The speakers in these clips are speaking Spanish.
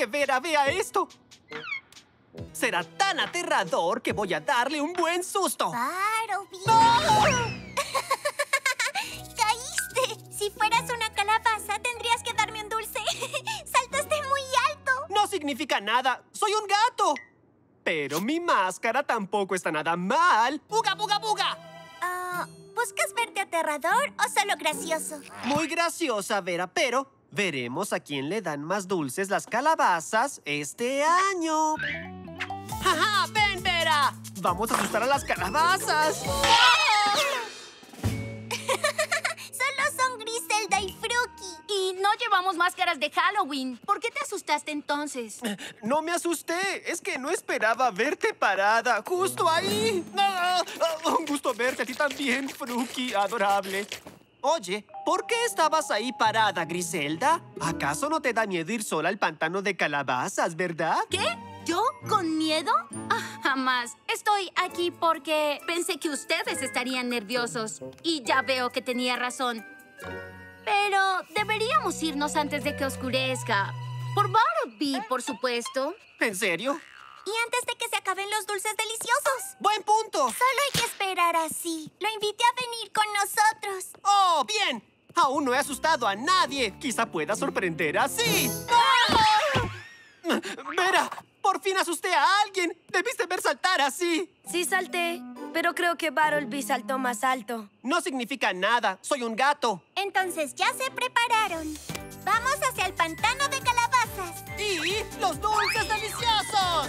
que Vera vea esto. Será tan aterrador que voy a darle un buen susto. Bartleby. ¡Caíste! Si fueras una calabaza, tendrías que darme un dulce. ¡Saltaste muy alto! No significa nada. Soy un gato. Pero mi máscara tampoco está nada mal. ¡Buga, buga, buga! Ah, ¿Buscas verte aterrador o solo gracioso? Muy graciosa, Vera, pero veremos a quién le dan más dulces las calabazas este año. ¡Jaja! ¡Ven, Vera! ¡Vamos a asustar a las calabazas! Solo son Griselda y Fruki. Y no llevamos máscaras de Halloween. ¿Por qué te asustaste entonces? No me asusté. Es que no esperaba verte parada justo ahí. ¡Ah! Ah, Un gusto verte a ti también, Fruki. Adorable. Oye, ¿por qué estabas ahí parada, Griselda? ¿Acaso no te da miedo ir sola al pantano de calabazas, verdad? ¿Qué? ¿Yo? ¿Con miedo? Ah, jamás. Estoy aquí porque pensé que ustedes estarían nerviosos. Y ya veo que tenía razón. Pero deberíamos irnos antes de que oscurezca. Por Bartleby, por supuesto. ¿En serio? Y antes de que se acaben los dulces deliciosos. ¡Buen punto! Solo hay que esperar así. Lo invité a venir con nosotros. ¡Oh, bien! Aún no he asustado a nadie. Quizá pueda sorprender así. Vera, por fin asusté a alguien. Debiste ver saltar así. Sí salté, pero creo que Bartleby saltó más alto. No significa nada. Soy un gato. Entonces ya se prepararon. Vamos hacia el pantano de ¡Y los dulces deliciosos!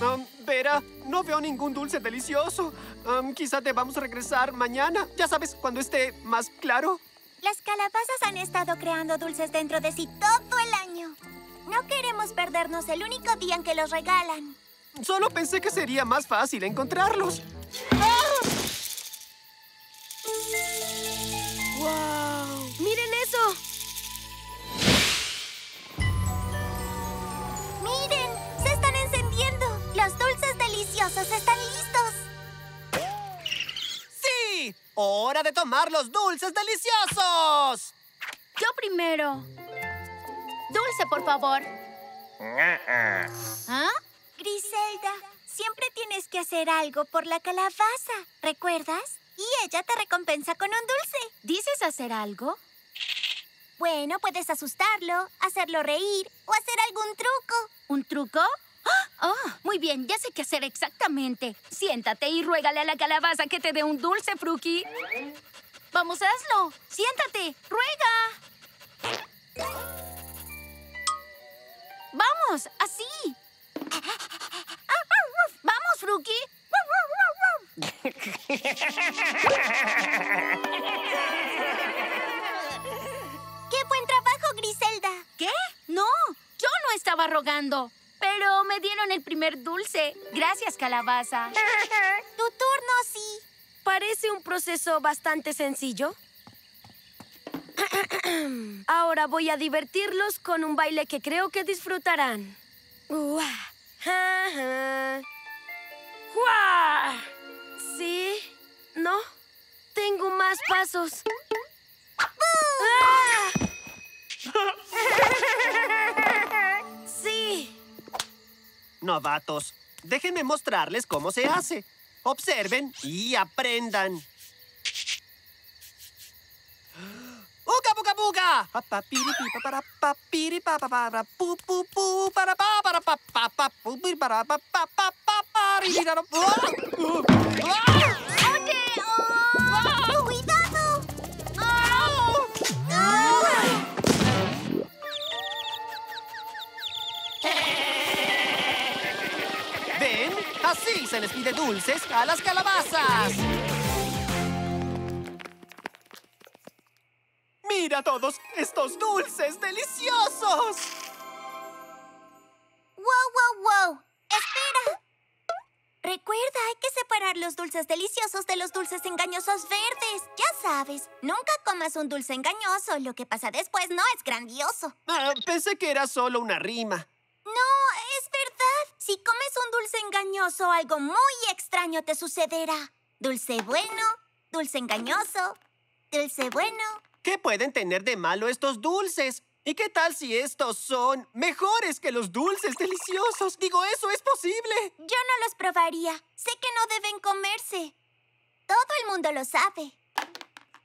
Um, Vera, no veo ningún dulce delicioso. Um, quizá debamos regresar mañana. Ya sabes, cuando esté más claro. Las calabazas han estado creando dulces dentro de sí todo el año. No queremos perdernos el único día en que los regalan. Solo pensé que sería más fácil encontrarlos. ¡Wow! ¡Miren eso! ¡Miren! ¡Se están encendiendo! ¡Los dulces deliciosos están listos! ¡Sí! ¡Hora de tomar los dulces deliciosos! Yo primero. Dulce, por favor. ¿Ah? Griselda, siempre tienes que hacer algo por la calabaza, ¿recuerdas? Y ella te recompensa con un dulce. ¿Dices hacer algo? Bueno, puedes asustarlo, hacerlo reír o hacer algún truco. ¿Un truco? Oh, muy bien, ya sé qué hacer exactamente. Siéntate y ruégale a la calabaza que te dé un dulce, Fruki. Vamos, hazlo. Siéntate, ruega. Vamos, así. Vamos, Fruki. No, yo no estaba rogando. Pero me dieron el primer dulce. Gracias, calabaza. Tu turno, sí. Parece un proceso bastante sencillo. Ahora voy a divertirlos con un baile que creo que disfrutarán. ¿Sí? ¿No? Tengo más pasos. ¡Ah! ¡Sí! Novatos, déjenme mostrarles cómo se hace. Observen y aprendan. Piri, pi, pa, para, Así se les pide dulces a las calabazas. ¡Mira todos estos dulces deliciosos! ¡Wow, wow, wow! ¡Espera! Recuerda, hay que separar los dulces deliciosos de los dulces engañosos verdes. Ya sabes, nunca comas un dulce engañoso. Lo que pasa después no es grandioso. Ah, pensé que era solo una rima. No, es verdad. Si comes un dulce engañoso, algo muy extraño te sucederá. Dulce bueno, dulce engañoso, dulce bueno, ¿Qué pueden tener de malo estos dulces? ¿Y qué tal si estos son mejores que los dulces deliciosos? Digo, eso es posible. Yo no los probaría. Sé que no deben comerse. Todo el mundo lo sabe.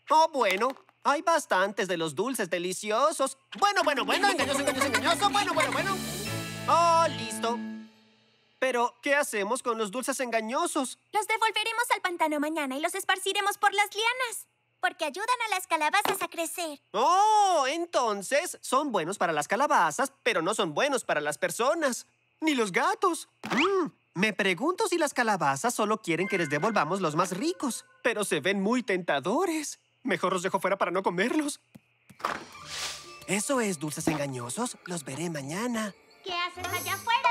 Oh, bueno. Hay bastantes de los dulces deliciosos. Bueno, bueno, bueno. Engañoso, engañoso, engañoso. Bueno, bueno, bueno. Oh, listo. Pero, ¿qué hacemos con los dulces engañosos? Los devolveremos al pantano mañana y los esparciremos por las lianas. Porque ayudan a las calabazas a crecer. Oh, entonces son buenos para las calabazas, pero no son buenos para las personas. Ni los gatos. Mm, me pregunto si las calabazas solo quieren que les devolvamos los más ricos. Pero se ven muy tentadores. Mejor los dejo fuera para no comerlos. ¿Eso es dulces engañosos? Los veré mañana. ¿Qué haces allá afuera?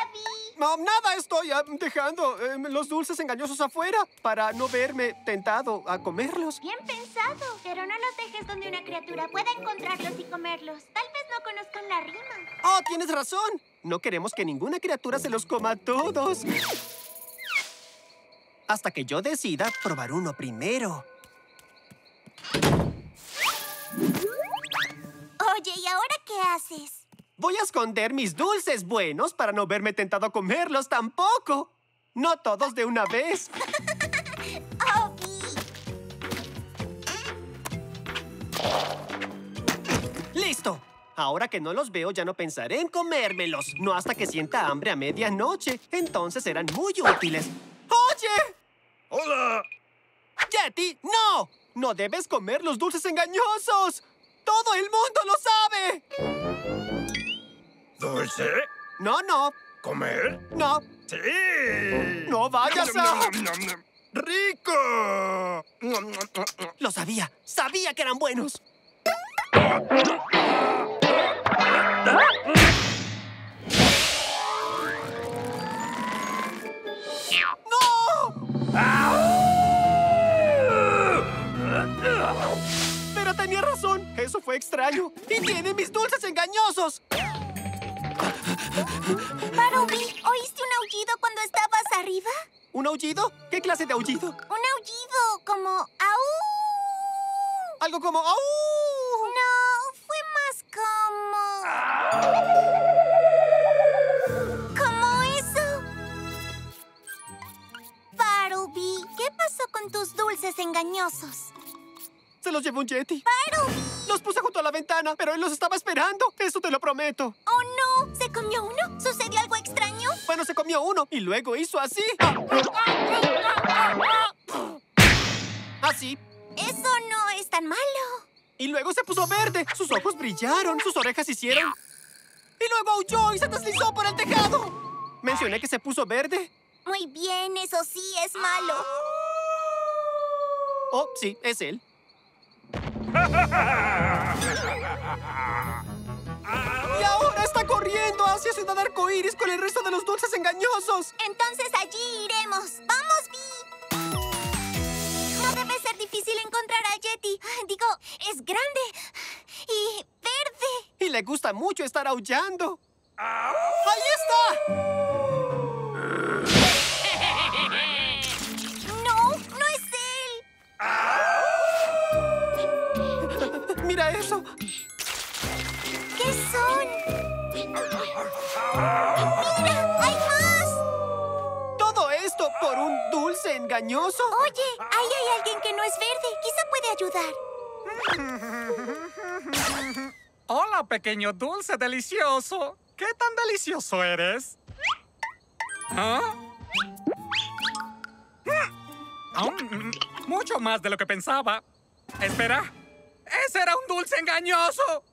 No, nada, estoy ah, dejando eh, los dulces engañosos afuera para no verme tentado a comerlos. Bien pensado. Pero no los dejes donde una criatura pueda encontrarlos y comerlos. Tal vez no conozcan la rima. Oh, tienes razón. No queremos que ninguna criatura se los coma a todos. Hasta que yo decida probar uno primero. Oye, ¿y ahora qué haces? Voy a esconder mis dulces buenos para no verme tentado a comerlos tampoco. No todos de una vez. ¡Oh! ¡Listo! Ahora que no los veo, ya no pensaré en comérmelos. No hasta que sienta hambre a medianoche. Entonces serán muy útiles. ¡Oye! ¡Hola! ¡Yeti, no! ¡No debes comer los dulces engañosos! ¡Todo el mundo lo sabe! ¿Dulce? No, no, ¿Comer? no. ¡Sí! ¡No vayas a...! ¡Rico! Lo sabía. Sabía que eran buenos. ¡No! Pero tenía razón. Eso fue extraño. Y tiene mis dulces engañosos. Bartleby, ¿oíste un aullido cuando estabas arriba? ¿Un aullido? ¿Qué clase de aullido? Un aullido como ¡Au! Algo como... ¡Au! No, fue más como... ¿Como eso? Bartleby, ¿qué pasó con tus dulces engañosos? Se los llevó un yeti. ¡Bartleby! Los puse junto a la ventana, pero él los estaba esperando. Eso te lo prometo. ¡Oh, no! ¿Se comió uno? ¿Sucedió algo extraño? Bueno, se comió uno y luego hizo así. Así. Eso no es tan malo. Y luego se puso verde. Sus ojos brillaron, sus orejas hicieron. Y luego aulló y se deslizó por el tejado. ¿Mencioné que se puso verde? Muy bien, eso sí es malo. Oh, sí, es él. Y ahora está corriendo hacia Ciudad Arcoíris con el resto de los dulces engañosos. Entonces allí iremos. ¡Vamos, Vi! No debe ser difícil encontrar a Yeti. Digo, es grande y verde. Y le gusta mucho estar aullando. ¡Ahí está! No, no es él. Eso. ¿Qué son? ¡Mira! ¡Hay más! Todo esto por un dulce engañoso. Oye, ahí hay alguien que no es verde. Quizá puede ayudar. Hola, pequeño dulce delicioso. ¿Qué tan delicioso eres? ¿Ah? Mm, mucho más de lo que pensaba. Espera. ¡Ese era un dulce engañoso!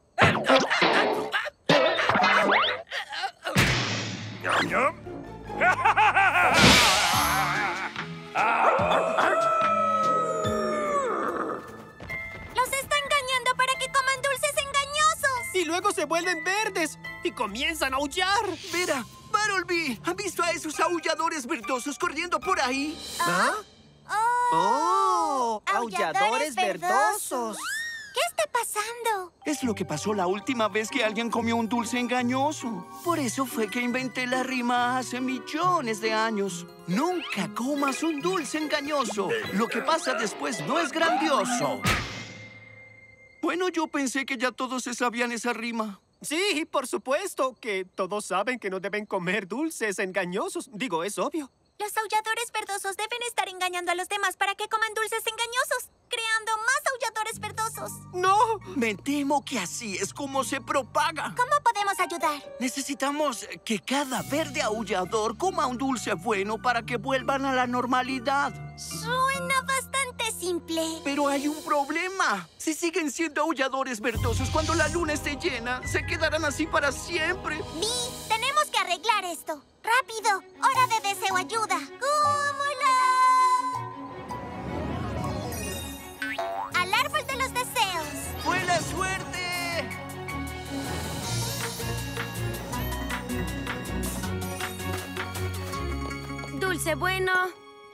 Los está engañando para que coman dulces engañosos. Y luego se vuelven verdes y comienzan a aullar. Mira, Bartleby, ¿ha visto a esos aulladores verdosos corriendo por ahí? ¿Ah? Oh, ¡Oh! ¡Aulladores verdosos! ¿Qué está pasando? Es lo que pasó la última vez que alguien comió un dulce engañoso. Por eso fue que inventé la rima hace millones de años. Nunca comas un dulce engañoso. Lo que pasa después no es grandioso. Bueno, yo pensé que ya todos se sabían esa rima. Sí, por supuesto que todos saben que no deben comer dulces engañosos. Digo, es obvio. Los aulladores verdosos deben estar engañando a los demás para que coman dulces engañosos, creando más aulladores verdosos. ¡No! Me temo que así es como se propaga. ¿Cómo podemos ayudar? Necesitamos que cada verde aullador coma un dulce bueno para que vuelvan a la normalidad. Suena bastante simple. Pero hay un problema. Si siguen siendo aulladores verdosos cuando la luna esté llena, se quedarán así para siempre. Vi, tenemos que arreglar esto. ¡Rápido! ¡Hora de deseo ayuda! ¡Cúmula! ¡Al árbol de los deseos! ¡Buena suerte! Dulce bueno,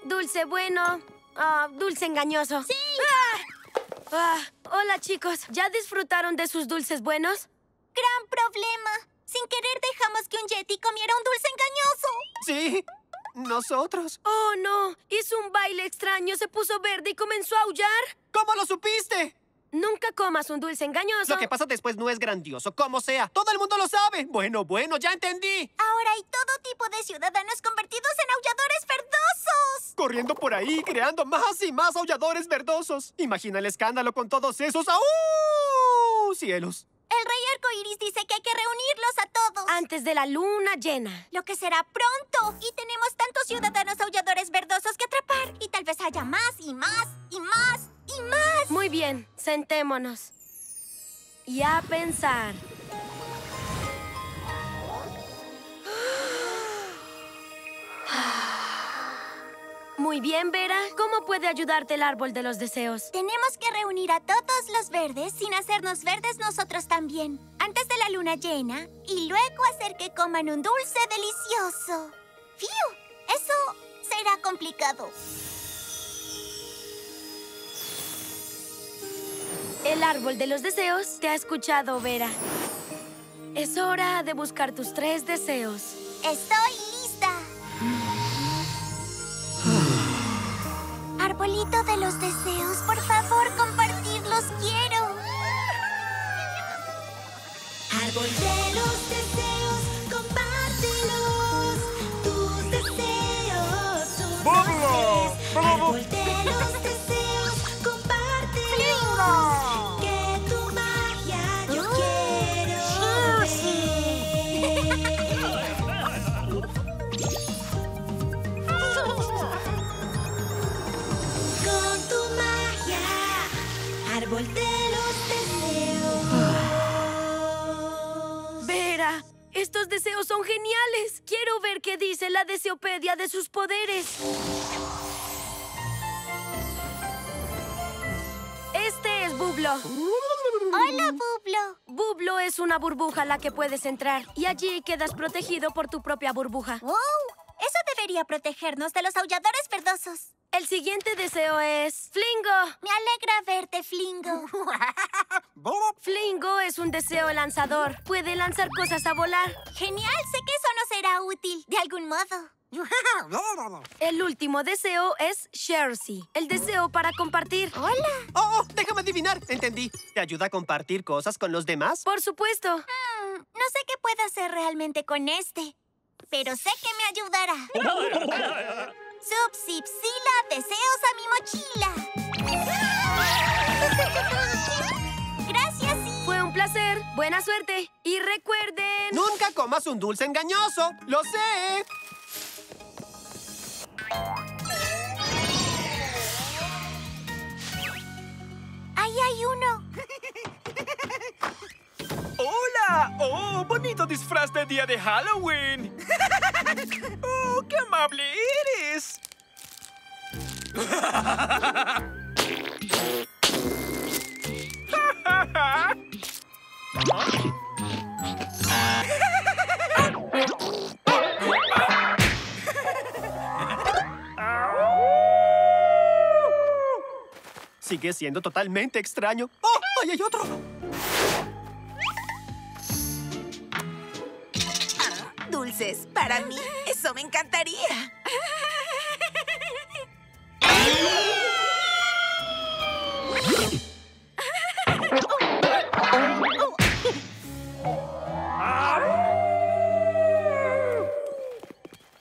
dulce bueno, ah, dulce engañoso. ¡Sí! hola, chicos. ¿Ya disfrutaron de sus dulces buenos? ¡Gran problema! Sin querer dejamos que un yeti comiera un dulce engañoso. Sí, nosotros. Oh, no. Hizo un baile extraño, se puso verde y comenzó a aullar. ¿Cómo lo supiste? Nunca comas un dulce engañoso. Lo que pasa después no es grandioso, como sea. Todo el mundo lo sabe. Bueno, bueno, ya entendí. Ahora hay todo tipo de ciudadanos convertidos en aulladores verdosos. Corriendo por ahí, creando más y más aulladores verdosos. Imagina el escándalo con todos esos. ¡Au! Cielos. El rey arcoíris dice que hay que reunirlos a todos. Antes de la luna llena. Lo que será pronto. Y tenemos tantos ciudadanos aulladores verdosos que atrapar. Y tal vez haya más y más y más y más. Muy bien, sentémonos. Y a pensar. Muy bien, Vera. ¿Cómo puede ayudarte el árbol de los deseos? Tenemos que reunir a todos los verdes sin hacernos verdes nosotros también. Antes de la luna llena y luego hacer que coman un dulce delicioso. ¡Fiu! Eso será complicado. El árbol de los deseos te ha escuchado, Vera. Es hora de buscar tus tres deseos. Estoy Arbolito de los deseos, por favor, compartirlos quiero. Árbol de los deseos, compártelos. Tus deseos son ¡Bublo! dulces. Estos son geniales. Quiero ver qué dice la deseopedia de sus poderes. Este es Bublo. Hola, Bublo. Bublo es una burbuja a la que puedes entrar y allí quedas protegido por tu propia burbuja. ¡Wow! Eso debería protegernos de los aulladores verdosos. El siguiente deseo es Flingo. Me alegra verte, Flingo. Flingo es un deseo lanzador. Puede lanzar cosas a volar. Genial, sé que eso no será útil, de algún modo. El último deseo es Shersey, el deseo para compartir. Hola. Oh, oh, déjame adivinar. Entendí. ¿Te ayuda a compartir cosas con los demás? Por supuesto. Mm, no sé qué puedo hacer realmente con este, pero sé que me ayudará. Subsipsila deseos a mi mochila. Gracias, sí. Fue un placer. Buena suerte. Y recuerden... Nunca comas un dulce engañoso. Lo sé. Ahí hay uno. ¡Oh, bonito disfraz de día de Halloween! ¡Oh, qué amable eres! Sigue siendo totalmente extraño. ¡Oh! ¡Ahí hay otro! Para mí, eso me encantaría.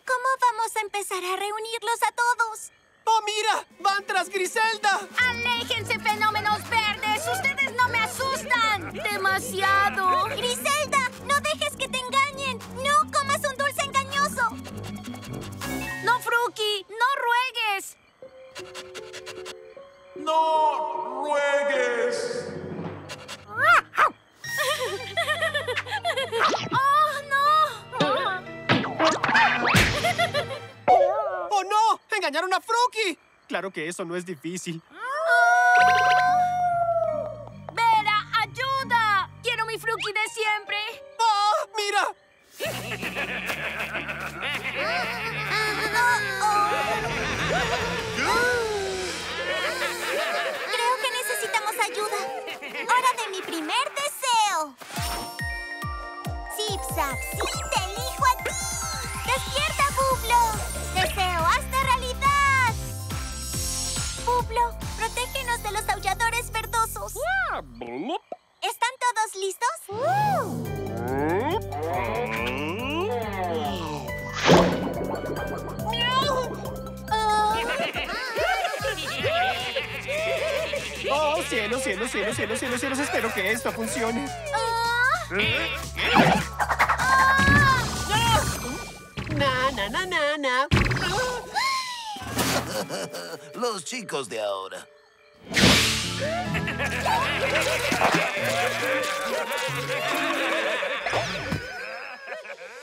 ¿Cómo vamos a empezar a reunirlos a todos. ¡Oh, mira! ¡Van tras Griselda! ¡Aléjense, fenómenos verdes! ¡Ustedes no me asustan! ¡Demasiado! ¡Griselda! Fruki! ¡No ruegues! ¡No ruegues! ¡Oh, no! ¡Oh, no! ¡Engañaron a Fruki! Claro que eso no es difícil. ¡Vera, ayuda! ¡Quiero mi Fruki de siempre! ¡Ah! ¡Mira! Creo que necesitamos ayuda. Hora de mi primer deseo. Zip, zap, sí, te elijo a ti. ¡Despierta, Bublo! ¡Deseo, hazte realidad! Bublo, protégenos de los aulladores verdosos. ¿Están todos listos? Cielos, cielos, cielos, cielos! Espero que esto funcione. Na, na, na, na, na. Los chicos de ahora.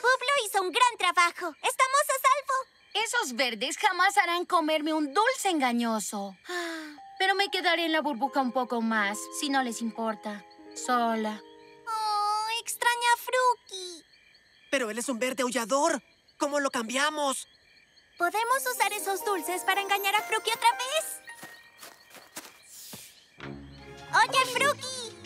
Bublo hizo un gran trabajo. ¡Estamos a salvo! Esos verdes jamás harán comerme un dulce engañoso. Pero me quedaré en la burbuja un poco más, si no les importa. Sola. Oh, extraña a Fruki. Pero él es un verde aullador. ¿Cómo lo cambiamos? ¿Podemos usar esos dulces para engañar a Fruki otra vez? Oye, Fruki.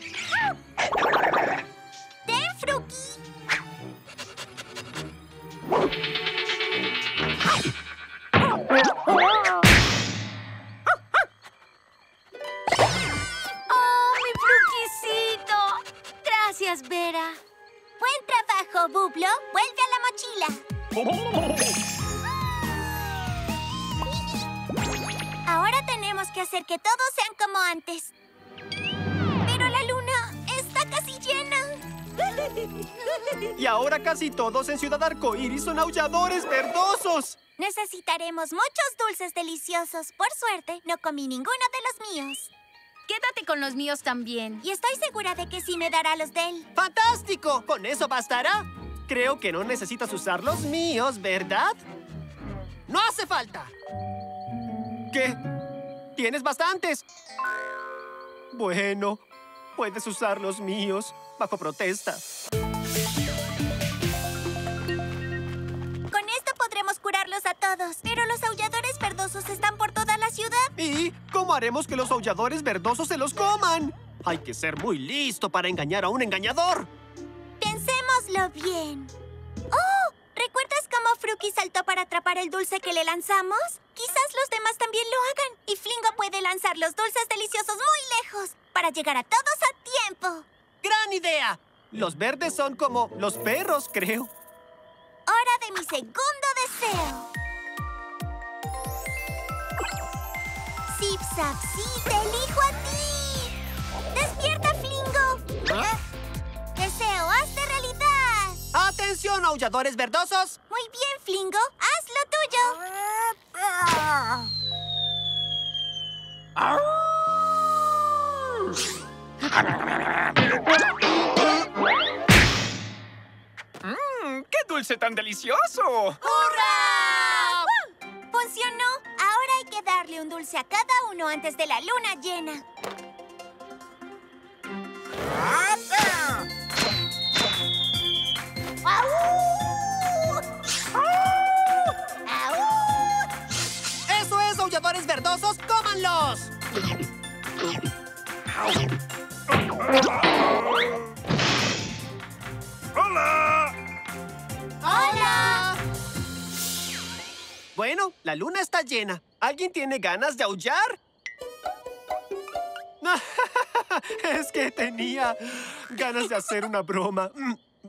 Todos en Ciudad Arcoíris son aulladores verdosos. Necesitaremos muchos dulces deliciosos. Por suerte, no comí ninguno de los míos. Quédate con los míos también. Y estoy segura de que sí me dará los de él. ¡Fantástico! ¿Con eso bastará? Creo que no necesitas usar los míos, ¿verdad? ¡No hace falta! ¿Qué? ¿Tienes bastantes? Bueno, puedes usar los míos bajo protesta. Podremos curarlos a todos. Pero los aulladores verdosos están por toda la ciudad. ¿Y cómo haremos que los aulladores verdosos se los coman? Hay que ser muy listo para engañar a un engañador. Pensémoslo bien. ¡Oh! ¿Recuerdas cómo Fruki saltó para atrapar el dulce que le lanzamos? Quizás los demás también lo hagan. Y Flingo puede lanzar los dulces deliciosos muy lejos para llegar a todos a tiempo. ¡Gran idea! Los verdes son como los perros, creo. Hora de mi segundo deseo. Zip, zap, sí, te elijo a ti. ¡Despierta, Flingo! Deseo, hazte realidad. ¡Atención, aulladores verdosos! Muy bien, Flingo, haz lo tuyo. ¡Mmm! ¡Qué dulce tan delicioso! ¡Hurra! ¡Funcionó! Ahora hay que darle un dulce a cada uno antes de la luna llena. ¡Eso es, aulladores verdosos! ¡Cómanlos! ¡Hola! ¡Hola! Bueno, la luna está llena. ¿Alguien tiene ganas de aullar? es que tenía ganas de hacer una broma.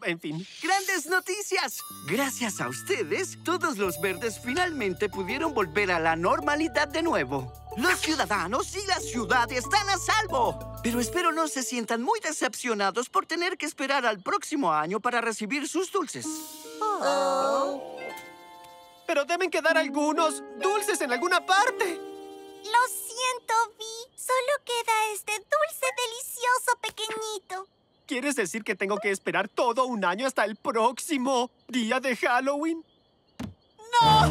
En fin. ¡Grandes noticias! Gracias a ustedes, todos los verdes finalmente pudieron volver a la normalidad de nuevo. Los ciudadanos y la ciudad están a salvo. Pero espero no se sientan muy decepcionados por tener que esperar al próximo año para recibir sus dulces. Pero deben quedar algunos dulces en alguna parte. Lo siento, Vi. Solo queda este dulce delicioso pequeñito. ¿Quieres decir que tengo que esperar todo un año hasta el próximo día de Halloween? ¡No!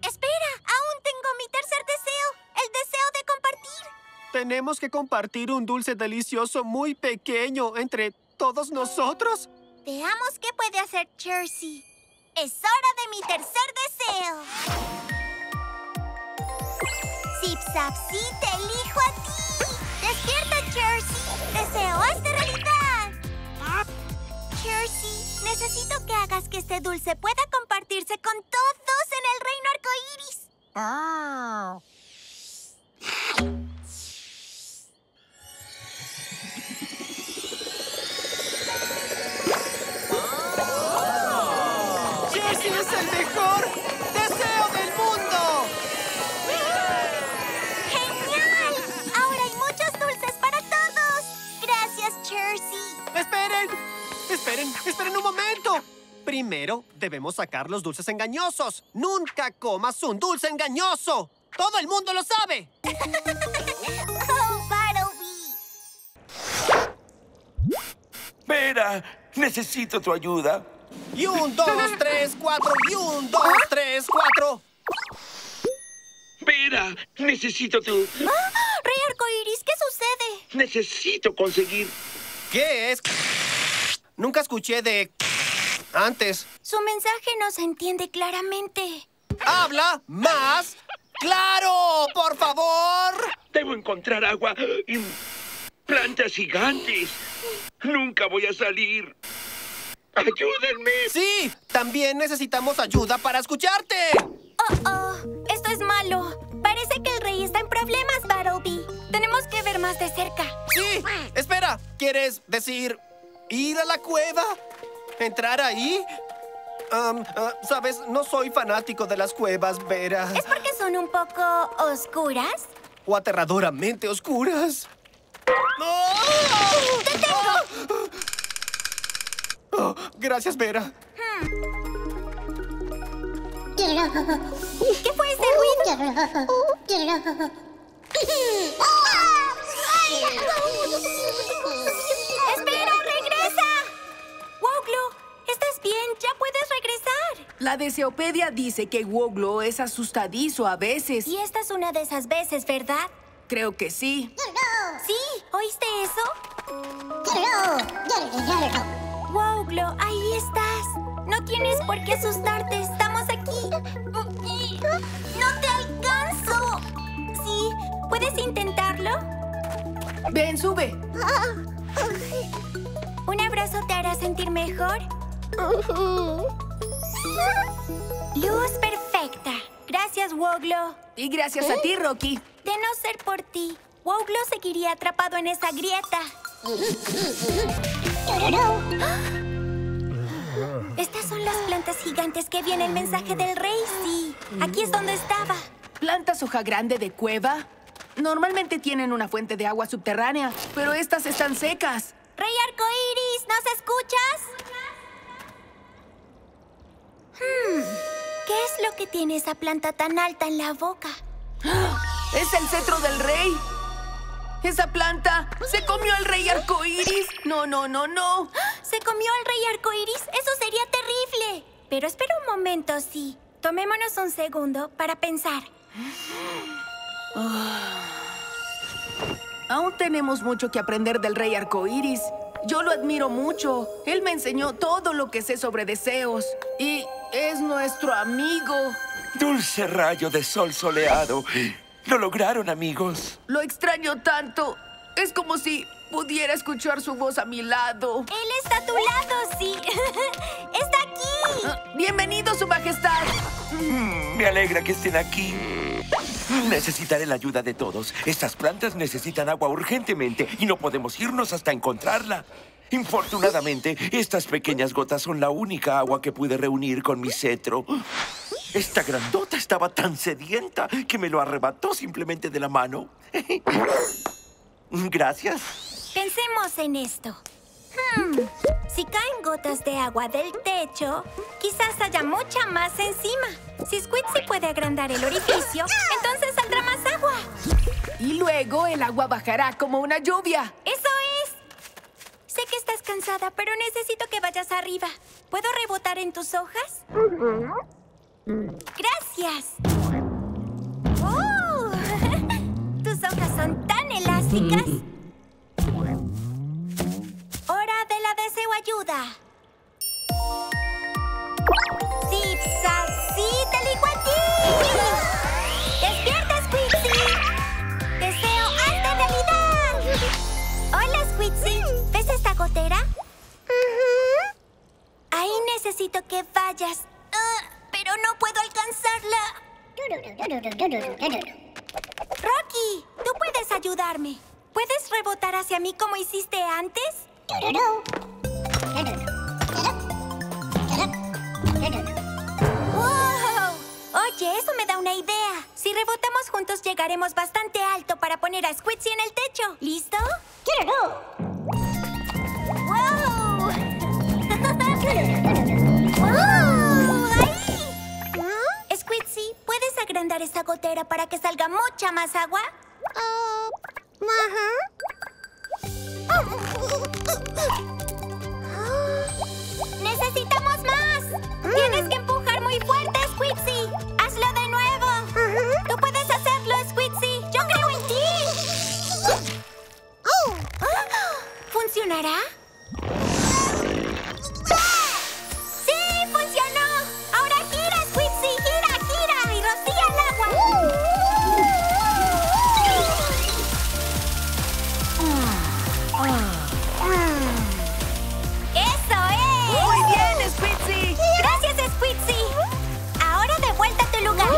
Espera, aún tengo mi tercer deseo. El deseo de compartir. ¿Tenemos que compartir un dulce delicioso muy pequeño entre todos nosotros? Veamos qué puede hacer Jersey. Es hora de mi tercer deseo. Zip Zap, sí, te elijo a ti. Despierta, Jersey. Deseo hazte realidad. Jersey, necesito que hagas que este dulce pueda compartirse con todos en el reino arcoíris. ¡Jersey es el mejor momento! Primero, debemos sacar los dulces engañosos. ¡Nunca comas un dulce engañoso! ¡Todo el mundo lo sabe! Oh, Bartleby. Espera, necesito tu ayuda. Y un, dos, tres, cuatro. Y un, dos, tres, cuatro. Espera, necesito tu... ¡Ah! Rey Arcoiris, ¿qué sucede? Necesito conseguir... ¿Qué es? Nunca escuché de... Antes. Su mensaje no se entiende claramente. ¡Habla más! ¡Claro! ¡Por favor! Debo encontrar agua y plantas gigantes. Nunca voy a salir. ¡Ayúdenme! Sí, también necesitamos ayuda para escucharte. Oh, oh, esto es malo. Parece que el rey está en problemas, Bartleby. Tenemos que ver más de cerca. Sí, espera. ¿Quieres decir ir a la cueva? ¿Entrar ahí? Ah, Sabes, no soy fanático de las cuevas, Vera. ¿Es porque son un poco oscuras? O aterradoramente oscuras. ¡Oh! Oh, gracias, Vera. ¿Qué fue ese ruido? ¡Espera, La deseopedia dice que Woglo es asustadizo a veces. Y esta es una de esas veces, ¿verdad? Creo que sí. ¿Sí? ¿Oíste eso? Woglo, ahí estás. No tienes por qué asustarte. Estamos aquí. ¡No te alcanzo! ¿Sí? ¿Puedes intentarlo? Ven, sube. ¿Un abrazo te hará sentir mejor? Luz perfecta. Gracias, Woglo. Y gracias a ti, Rocky. De no ser por ti, Woglo seguiría atrapado en esa grieta. Estas son las plantas gigantes que viene el mensaje del rey, sí. Aquí es donde estaba. ¿Plantas hoja grande de cueva? Normalmente tienen una fuente de agua subterránea, pero estas están secas. Rey Arcoíris, ¿nos escuchas? Hmm, ¿Qué es lo que tiene esa planta tan alta en la boca? ¡Es el cetro del rey! ¡Esa planta se comió al rey arcoíris! ¡No, no, no, no! ¿Se comió al rey arcoíris? Eso sería terrible. Pero espera un momento, sí. Tomémonos un segundo para pensar. Aún tenemos mucho que aprender del rey arcoíris. Yo lo admiro mucho. Él me enseñó todo lo que sé sobre deseos. Y es nuestro amigo. Dulce rayo de sol soleado. Lo lograron, amigos. Lo extraño tanto. Es como si pudiera escuchar su voz a mi lado. Él está a tu lado, sí. está aquí. Ah, Bienvenido, Su Majestad. Mm, me alegra que estén aquí. Necesitaré la ayuda de todos. Estas plantas necesitan agua urgentemente y no podemos irnos hasta encontrarla. Infortunadamente, estas pequeñas gotas son la única agua que pude reunir con mi cetro. Esta grandota estaba tan sedienta que me lo arrebató simplemente de la mano. Gracias. Pensemos en esto. Hmm, Si caen gotas de agua del techo, quizás haya mucha más encima. Si Squidzy puede agrandar el orificio, entonces saldrá más agua. Y luego el agua bajará como una lluvia. ¡Eso es! Sé que estás cansada, pero necesito que vayas arriba. ¿Puedo rebotar en tus hojas? ¡Gracias! ¡Oh! ¡Tus hojas son tan elásticas! Squidzy. ¿Ves esta gotera? Ahí necesito que vayas. Ah, pero no puedo alcanzarla. Rocky, tú puedes ayudarme. ¿Puedes rebotar hacia mí como hiciste antes? Oye, eso me da una idea. Si rebotamos juntos, llegaremos bastante alto para poner a Squidzy en el techo. ¿Listo? ¡Wow! ¡Wow! ¡Ahí! Squidzy, ¿puedes agrandar esta gotera para que salga mucha más agua? ¡Necesitamos más! Tienes que empujar muy fuerte, Squidzy. ¿Funcionará? ¡Sí! ¡Funcionó! ¡Ahora gira, Squidzy! ¡Gira, gira! ¡Y rocía el agua! ¡Eso es! ¡Muy bien, Squidzy! ¡Gracias, Squidzy! Ahora de vuelta a tu lugar.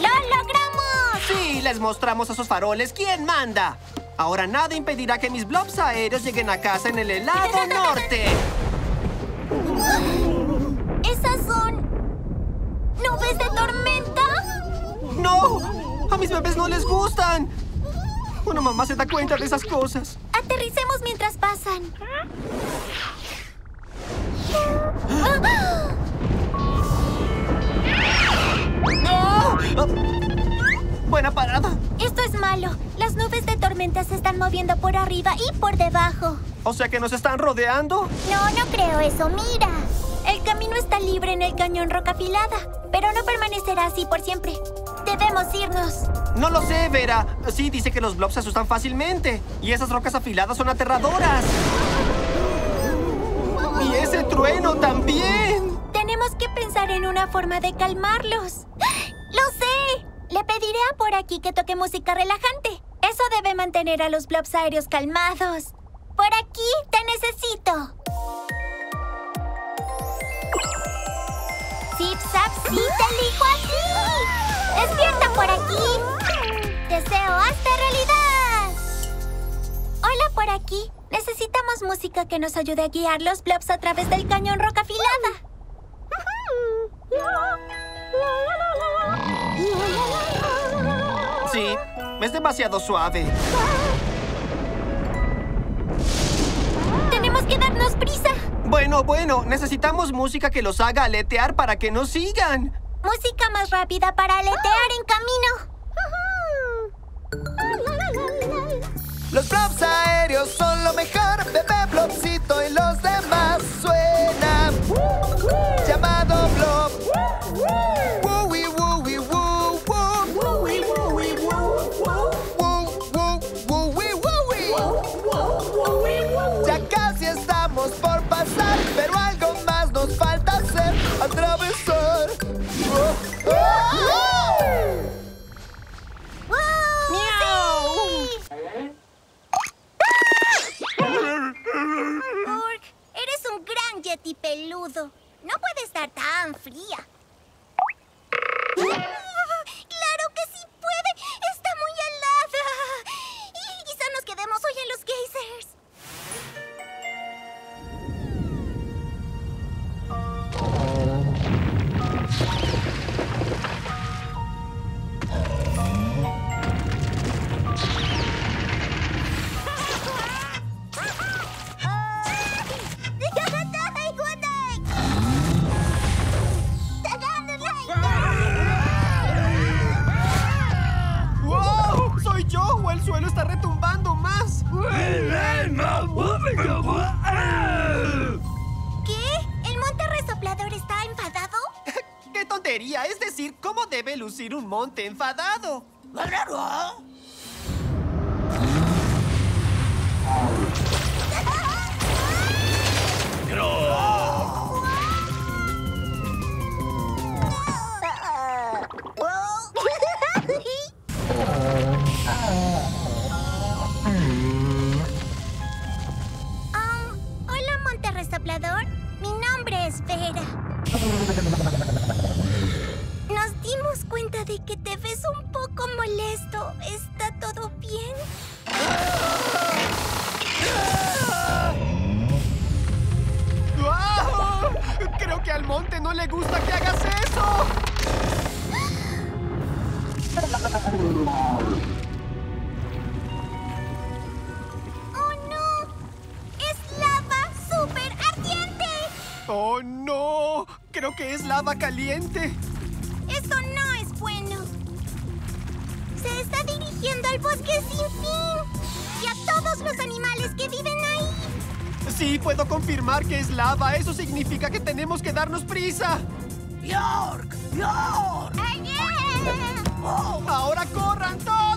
¡Lo logramos! Sí, les mostramos a esos faroles quién manda. Ahora nada impedirá que mis blobs aéreos lleguen a casa en el helado norte. ¿Esas son nubes de tormenta? ¡No! A mis bebés no les gustan. Una mamá se da cuenta de esas cosas. Aterricemos mientras pasan. ¡No! Ah, Buena parada. Esto es malo. Las nubes de tormenta se están moviendo por arriba y por debajo. O sea que nos están rodeando. No, no creo eso. Mira. El camino está libre en el cañón roca afilada, pero no permanecerá así por siempre. Debemos irnos. No lo sé, Vera. Sí, dice que los blobs se asustan fácilmente. Y esas rocas afiladas son aterradoras. Y ese trueno también. Tenemos que pensar en una forma de calmarlos. ¡Lo sé! Le pediré a por aquí que toque música relajante. Eso debe mantener a los blobs aéreos calmados. Por aquí te necesito. Zip Zap, sí te elijo a ti. Despierta por aquí. Deseo hazte realidad. Hola por aquí. Necesitamos música que nos ayude a guiar los blobs a través del cañón roca afilada. Sí, es demasiado suave. Tenemos que darnos prisa. Bueno, bueno, necesitamos música que los haga aletear para que nos sigan. Música más rápida para aletear en camino. Los blobs aéreos son lo mejor. Bebé blobcito No puede estar tan fría. Monte enfadado. Gusta que hagas eso. ¡Oh, no! ¡Es lava súper ardiente! ¡Oh, no! Creo que es lava caliente. Eso no es bueno. Se está dirigiendo al bosque sin fin. Y a todos los animales que viven ahí. Sí, puedo confirmar que es lava. Eso significa que tenemos que darnos prisa. ¡York! ¡York! ¡Ay, yeah! ¡Ahora corran todos!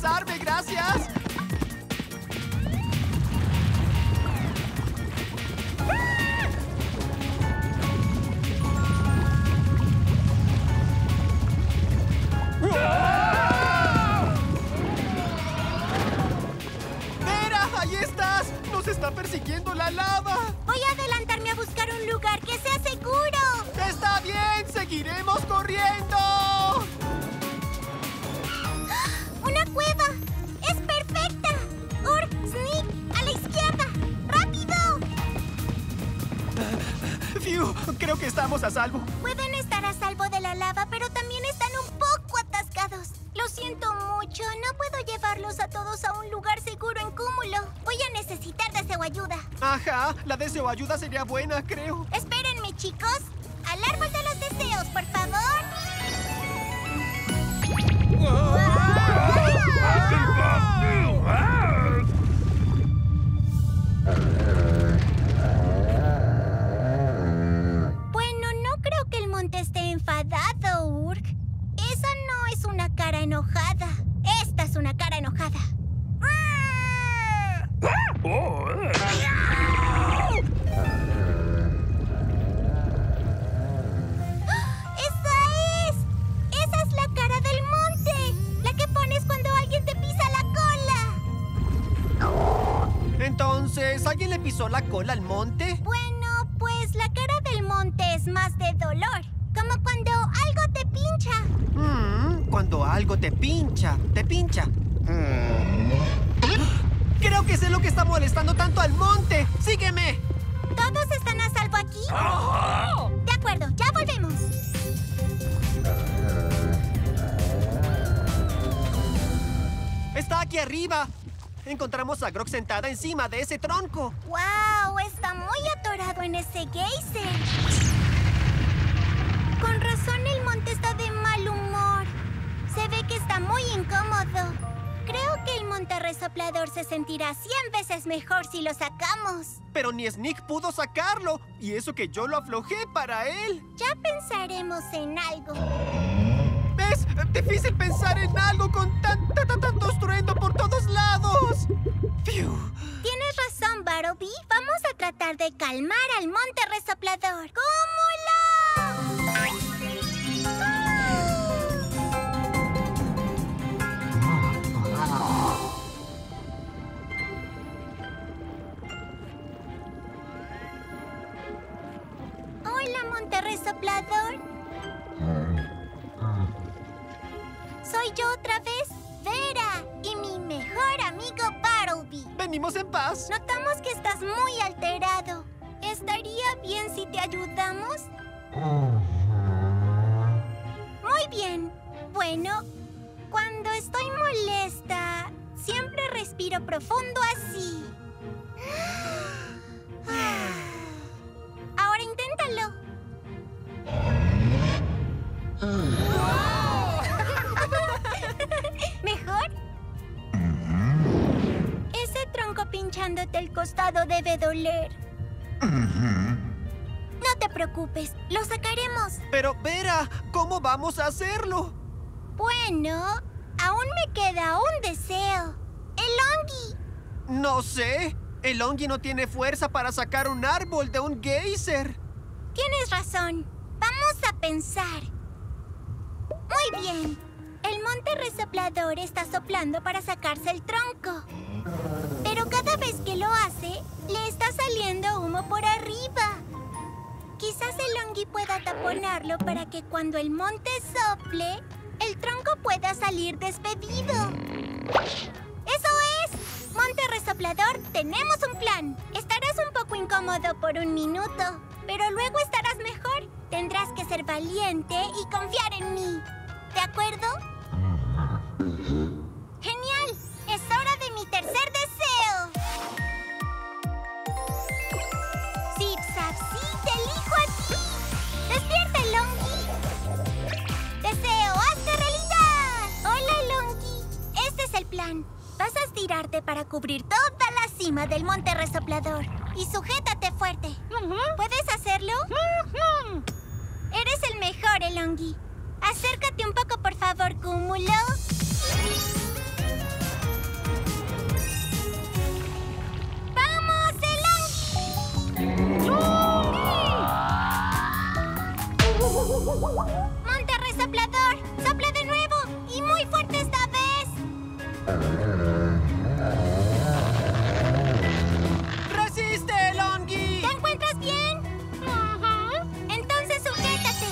¡Traten de alcanzarme, gracias! ¡Vera! ¡Ahí estás! ¡Nos está persiguiendo la lava! Voy a adelantarme a buscar un lugar que sea seguro. ¡Está bien! ¡Seguiremos corriendo! Creo que estamos a salvo. Pueden estar a salvo de la lava, pero también están un poco atascados. Lo siento mucho, no puedo llevarlos a todos a un lugar seguro en Cúmulo. Voy a necesitar de su ayuda. Ajá, la deseo ayuda sería buena, creo. Espérenme, chicos. Al árbol de los deseos, por favor. Bueno, Arriba. Encontramos a Grog sentada encima de ese tronco. ¡Wow! Está muy atorado en ese geyser. Con razón el monte está de mal humor. Se ve que está muy incómodo. Creo que el monte resoplador se sentirá 100 veces mejor si lo sacamos. Pero ni Sneak pudo sacarlo. Y eso que yo lo aflojé para él. Ya pensaremos en algo. Difícil pensar en algo con tan, tan, tan- tanto estruendo por todos lados. ¡Fiu! Tienes razón, Bartleby. Vamos a tratar de calmar al monte resoplador. ¡Cúmulo! Hola, monte resoplador. Soy yo otra vez, Vera, y mi mejor amigo Bartleby. Venimos en paz. Notamos que estás muy alterado. ¿Estaría bien si te ayudamos? Muy bien. Bueno, Cuando estoy molesta, siempre respiro profundo así. Costado debe doler. No te preocupes, lo sacaremos. Pero, Vera, ¿cómo vamos a hacerlo? Bueno, aún me queda un deseo. El Ongi. No sé. El Ongi no tiene fuerza para sacar un árbol de un geyser. Tienes razón. Vamos a pensar. Muy bien. El monte resoplador está soplando para sacarse el tronco. Cada vez que lo hace, le está saliendo humo por arriba. Quizás el Ongi pueda taponarlo para que cuando el monte sople, el tronco pueda salir despedido. ¡Eso es! Monte resoplador, tenemos un plan. Estarás un poco incómodo por un minuto, pero luego estarás mejor. Tendrás que ser valiente y confiar en mí. ¿De acuerdo? ¡Genial! ¡Es hora de mi tercer deseo! Plan. Vas a estirarte para cubrir toda la cima del monte resoplador. Y sujétate fuerte. ¿Puedes hacerlo? Eres el mejor, Elongi. Acércate un poco, por favor, Cúmulo. ¡Vamos, Elongi! ¡Monte resoplador! ¡Resiste, Longi! ¿Te encuentras bien? Entonces sujétate.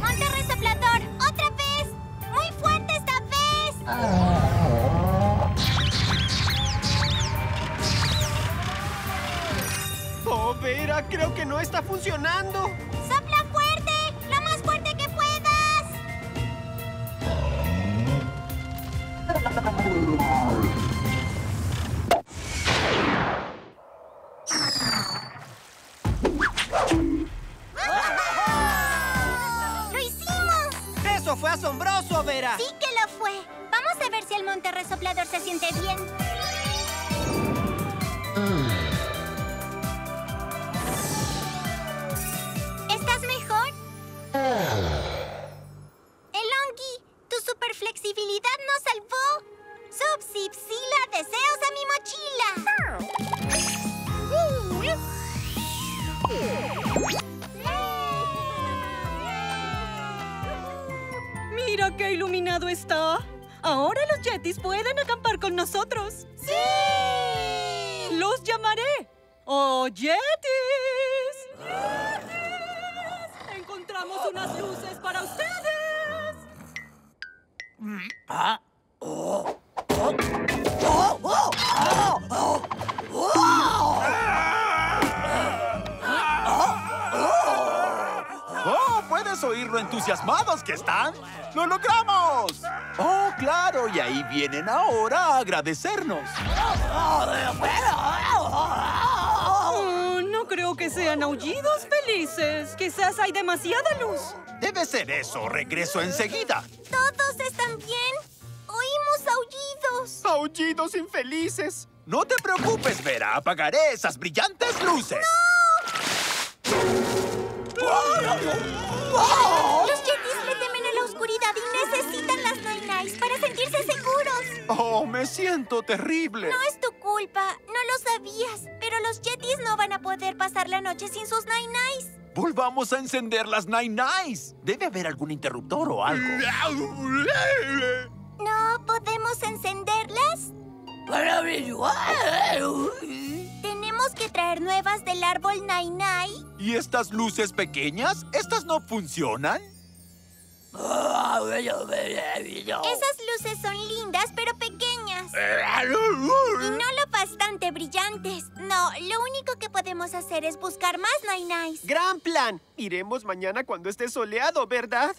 Monte resoplador, otra vez. Muy fuerte esta vez. Oh, Vera, creo que no está funcionando. ¡Lo hicimos! ¡Eso fue asombroso, Vera! Sí que lo fue. Vamos a ver si el monte resoplador se siente bien. ¿Estás mejor? Elongi, tu superflexibilidad nos salvó. Subsipsila, deseos a mi mochila. Mira qué iluminado está. Ahora los Yetis pueden acampar con nosotros. ¡Sí! Los llamaré. ¡Oh, Yetis! Encontramos unas luces para ustedes. ¡Oh! ¿Puedes oír lo entusiasmados que están? ¡Lo logramos! ¡Oh, claro! Y ahí vienen ahora a agradecernos. Oh, no creo que sean aullidos felices. Quizás hay demasiada luz. Debe ser eso. Regreso enseguida. ¿Todos están bien? Oímos aullidos. ¡Aullidos infelices! No te preocupes, Vera. Apagaré esas brillantes luces. Los Yetis le temen a la oscuridad y necesitan las Nine para sentirse seguros. ¡Oh, me siento terrible! No es tu culpa, no lo sabías. Pero los Yetis no van a poder pasar la noche sin sus Nine Volvamos a encender las Nine Nights. Debe haber algún interruptor o algo. ¿No podemos encenderlas? Tenemos que traer nuevas del árbol Nine ¿Y estas luces pequeñas? ¿Estas no funcionan? Esas luces son lindas, pero pequeñas. Y no lo bastante brillantes. No, lo único que podemos hacer es buscar más Nine ¡Gran plan! Iremos mañana cuando esté soleado, ¿verdad?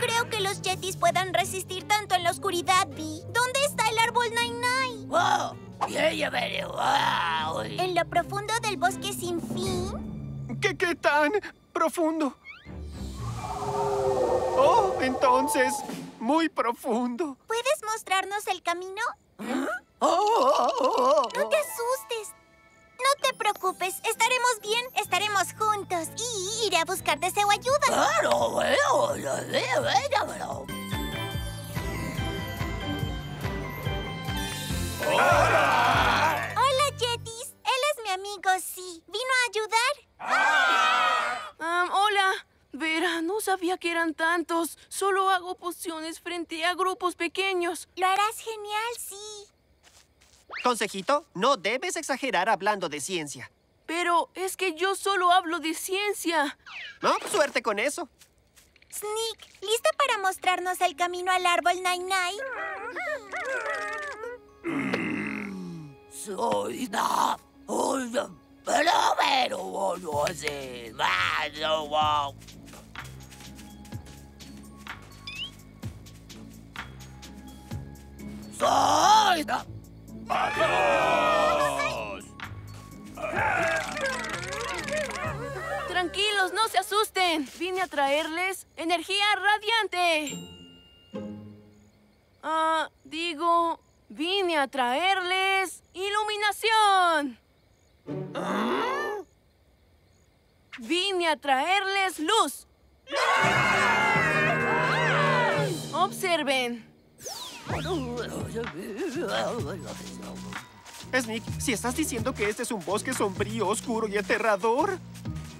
creo que los Yetis puedan resistir tanto en la oscuridad, Vi. ¿Dónde está el árbol Nai Nai? En lo profundo del bosque sin fin. ¿Qué, qué tan profundo? Oh, entonces, muy profundo. ¿Puedes mostrarnos el camino? No te asustes. No te preocupes, estaremos bien, estaremos juntos y iré a buscar deseo ayuda. Hola, Yetis. Él es mi amigo, sí. ¿Vino a ayudar? Hola. Vera, no sabía que eran tantos. Solo hago pociones frente a grupos pequeños. Lo harás genial, sí. Consejito, no debes exagerar hablando de ciencia. Pero es que yo solo hablo de ciencia. ¿No? Suerte con eso. Sneak, ¿listo para mostrarnos el camino al árbol Nai Nai? Soy. Pero, pero, no sé. No, wow. Soy da. Tranquilos, no se asusten. Vine a traerles energía radiante. Ah, digo, vine a traerles iluminación. Vine a traerles luz. Observen. Sneak, si estás diciendo que este es un bosque sombrío, oscuro y aterrador,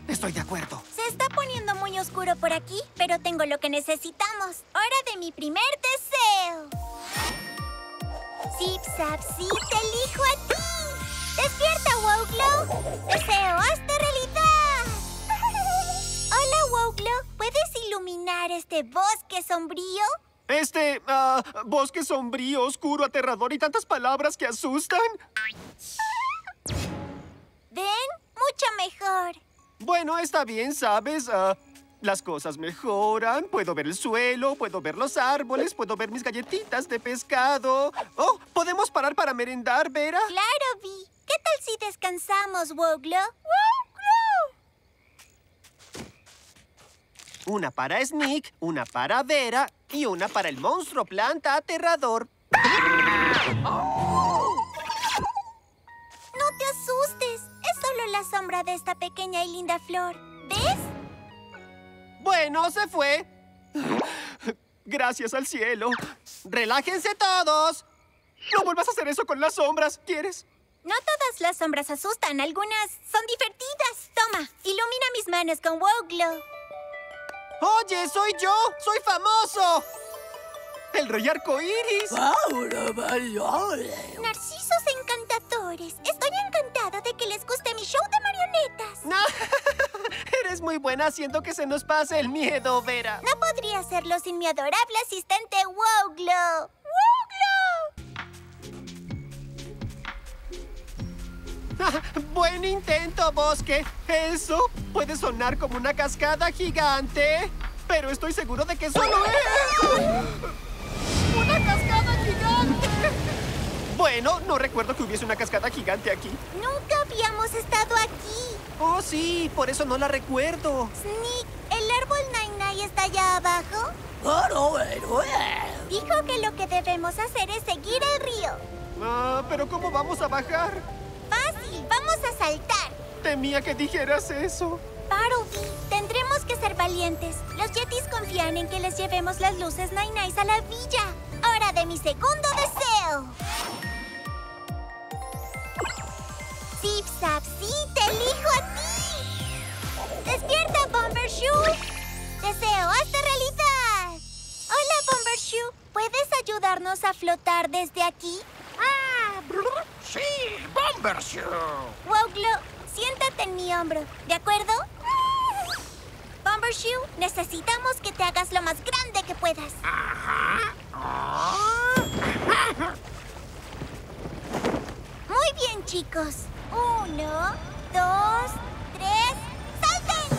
estoy de acuerdo. Se está poniendo muy oscuro por aquí, pero tengo lo que necesitamos. Hora de mi primer deseo. Zip, zap, sí, te elijo a ti. ¡Despierta, Wowglow! ¡Deseo, hazte realidad! Hola, Wowglow. ¿Puedes iluminar este bosque sombrío? Este, ah, bosque sombrío, oscuro, aterrador y tantas palabras que asustan. ¿Ven? Mucho mejor. Bueno, está bien, ¿sabes? Ah, las cosas mejoran. Puedo ver el suelo, puedo ver los árboles, puedo ver mis galletitas de pescado. Oh, ¿podemos parar para merendar, Vera? Claro, Vi. ¿Qué tal si descansamos, Woglo? Una para Sneak, una para Vera y una para el monstruo planta aterrador. No te asustes. Es solo la sombra de esta pequeña y linda flor. ¿Ves? Bueno, se fue. Gracias al cielo. ¡Relájense todos! No vuelvas a hacer eso con las sombras, ¿quieres? No todas las sombras asustan. Algunas son divertidas. Toma, ilumina mis manos con Woglo. ¡Oye, soy yo! ¡Soy famoso! ¡El rey arcoíris! Narcisos encantadores. Estoy encantada de que les guste mi show de marionetas. No, eres muy buena haciendo que se nos pase el miedo, Vera. No podría hacerlo sin mi adorable asistente Woglo. Buen intento, Bosque. Eso puede sonar como una cascada gigante, pero estoy seguro de que solo es... ¡Una cascada gigante! Bueno, no recuerdo que hubiese una cascada gigante aquí. Nunca habíamos estado aquí. Oh, sí, por eso no la recuerdo. Sneak, ¿el árbol Nai Nai está allá abajo? Dijo que lo que debemos hacer es seguir el río. Ah, pero ¿cómo vamos a bajar? Fácil, vamos a saltar. Temía que dijeras eso. Bartleby, tendremos que ser valientes. Los Yetis confían en que les llevemos las luces Nai Nais a la villa. Hora de mi segundo deseo. Zip Zap, sí, te elijo a ti. ¡Despierta, Bombershoe! Deseo, hazte realidad. Hola, Bombershoe. ¿Puedes ayudarnos a flotar desde aquí? Ah, sí, Bombershoe. Woglo, siéntate en mi hombro, ¿de acuerdo? Bombershoe, necesitamos que te hagas lo más grande que puedas. Muy bien, chicos. Uno, dos, tres, ¡salten!